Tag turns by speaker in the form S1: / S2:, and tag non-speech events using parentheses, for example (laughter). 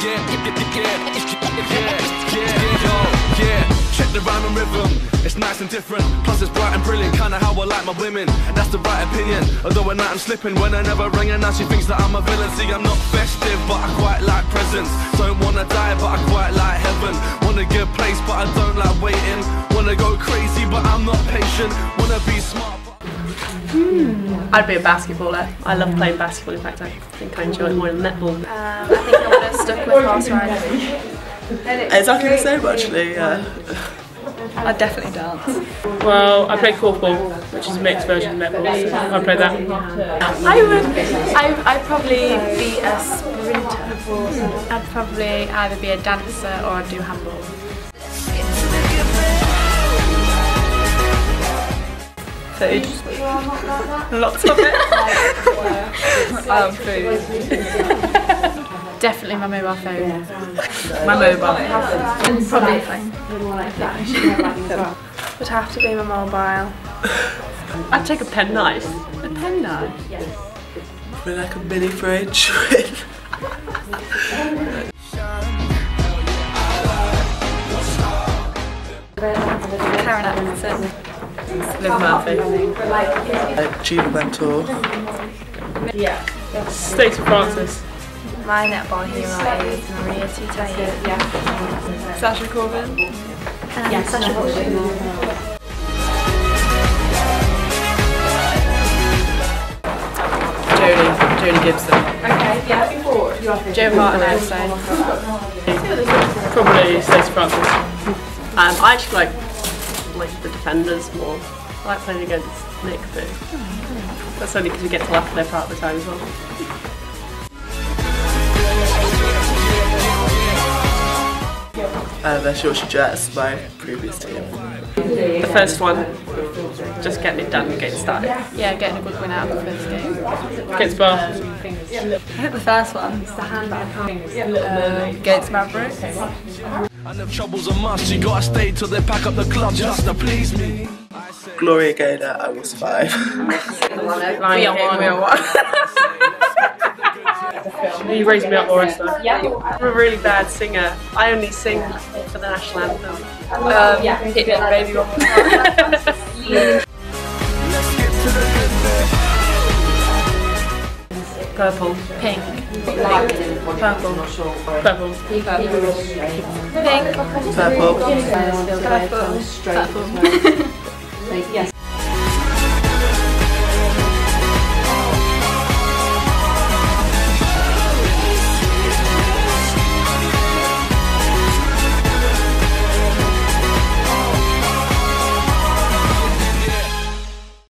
S1: Check the rhyme and rhythm, it's nice and different. Plus, it's bright and brilliant, kinda how I like my women. That's the right opinion. Although at night I'm slipping when I never ring, and now she thinks that I'm a villain. See, I'm not festive, but I quite like presents. Don't wanna die, but I quite like heaven. Want a good place, but I don't like waiting. Wanna go crazy, but I'm not patient. Wanna be smart.
S2: I'd be a basketballer. I love playing basketball. In fact, I think I enjoy it more than netball.
S3: Um, I think I would have stuck with horse riding.
S4: Exactly the same actually, yeah.
S3: I'd definitely dance.
S2: Well, I play korfball, which is a mixed version of netball. So I play that.
S3: I would. I, I'd probably be a sprinter. I'd probably either be a dancer or do handball.
S2: Food. Lots of it.
S3: Um, food. Definitely my mobile phone.
S2: My mobile.
S3: Probably a phone. Would have to be my mobile.
S2: I'd take a pen knife.
S3: A pen knife.
S4: We're like a mini fridge (laughs)
S3: Karen Atkinson.
S2: Liv Murphy.
S4: Julie Mentor.
S2: Stacey Francis.
S3: My netball hero is Maria Tutaia. Sasha Corbin. Um, Sasha Corbin.
S2: Jodie. Jodie Gibson.
S3: Okay, yeah, before you are Joe Martin
S2: Probably Stacey Francis. Um, I actually like like the defenders more. I like playing against Nick too. That's only because we get to laugh at their part of the time as well.
S4: Uh, the Shorty Jets, my previous team.
S2: The first one, just getting it done and getting started.
S3: Yeah, getting a good win out of the first game.
S2: Gets bar.
S3: I think the first one, uh, against Mavericks.
S1: And if trouble's a must, you gotta stay till they pack up the club just to please me.
S4: Gloria Gaynor, I was five.
S2: We are one. We are one. You raised me up, Boris. Though. I'm a really bad singer. I only sing for the national anthem.
S3: Um, hit me baby (laughs) (laughs)
S2: Purple.
S3: Pink.
S2: Purple. Purple.
S3: Pink.
S4: Purple.
S3: Purple. Purple.